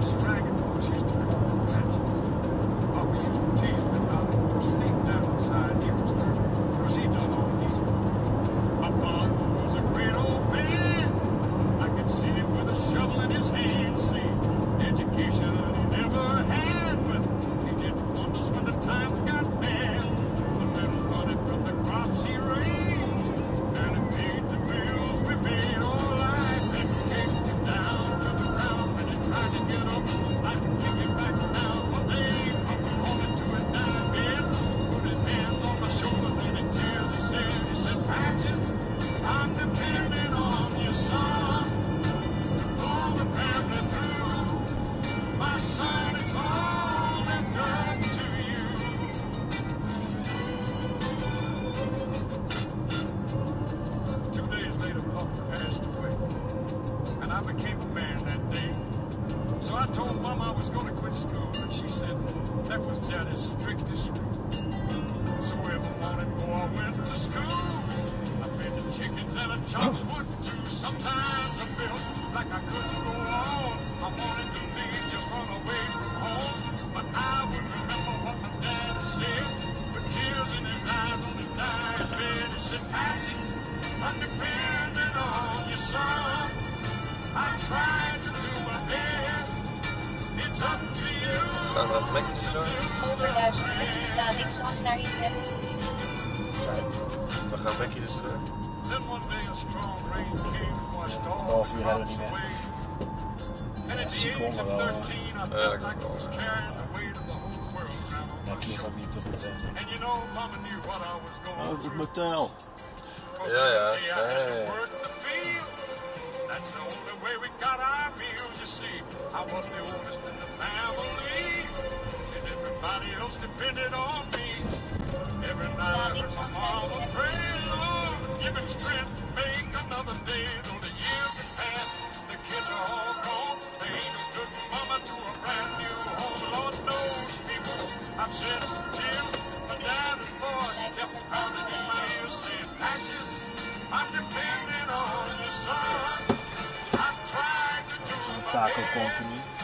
Dragon. Gaan we nog met iets door? Over duizend mensen staan linksaf naar East Avenue. We gaan Becky dus door. Een half uur hebben we niet meer. Ja, dat kan wel. Ja, ik lig ook niet op het hotel. Oh, het motel. yeah, yeah. That's the only way we got our meals, you see. I was the oldest in the family, and everybody else depended on me. Every night I heard my mama pray, Lord, give him strength, make another day. Though the years have passed, the kids are all grown. The angels took mama to a brand new home. Lord knows, people, I've said Tobacco Company.